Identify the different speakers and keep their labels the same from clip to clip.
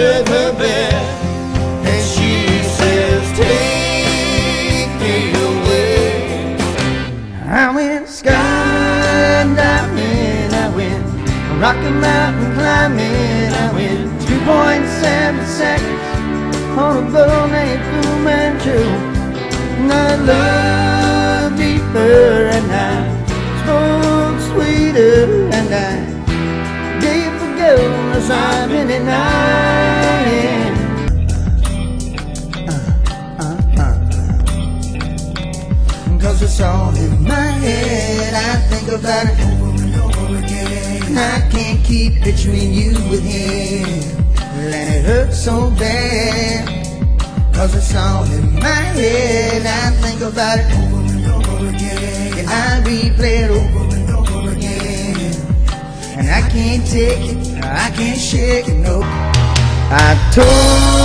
Speaker 1: edge of her bed, and she says, Take me away. I went skydiving, I went Rocky Mountain climbing, I went 2.7 seconds on a boat named Fu Manchu. And I loved deeper and I spoke sweeter and I gave forgiveness I'm in it now. It's all in my head. I think about it over and over again. I can't keep picturing you with him. And it hurts so bad. Cause it's all in my head. I think about it over and over again. And I replay it over and over again. And I can't take it. I can't shake it, no. I told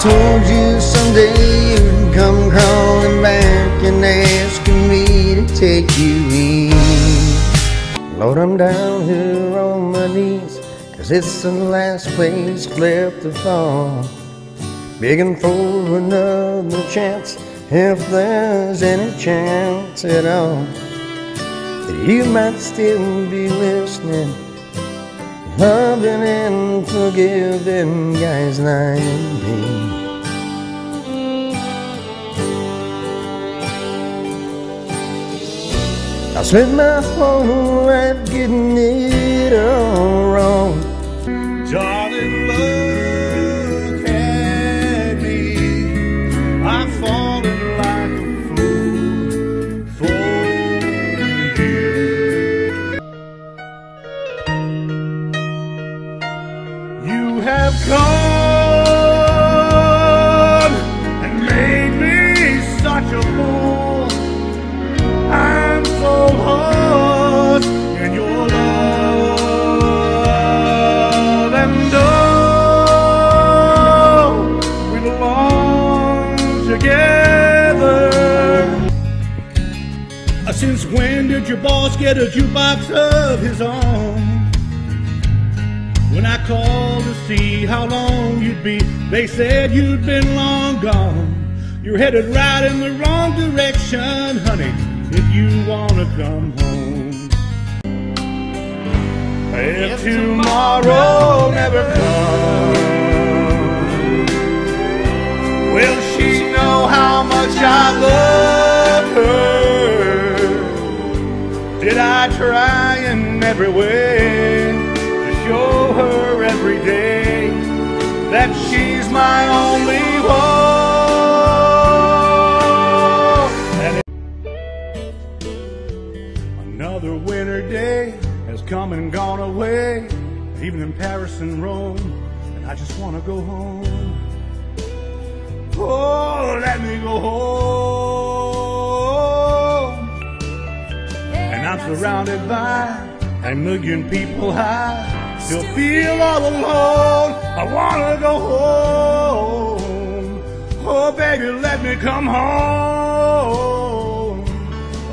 Speaker 1: told you someday you'd come crawling back and asking me to take you in. Lord, I'm down here on my knees, cause it's the last place left to fall. Begging for another chance, if there's any chance at all that you might still be listening, loving and forgiving guys like me. I spent my whole life getting it all wrong.
Speaker 2: Darling, your boss get a jukebox of his own? When I called to see how long you'd be, they said you'd been long gone. You're headed right in the wrong direction, honey, if you wanna come home. If tomorrow never comes, will she know how much I love Did I try in every way to show her every day that she's my only one? Another winter day has come and gone away, even in Paris and Rome, and I just want to go home. Oh, let me go home. Surrounded by a million people high. Still feel all alone. I wanna go home. Oh, baby, let me come home.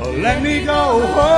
Speaker 2: Oh, let me go home.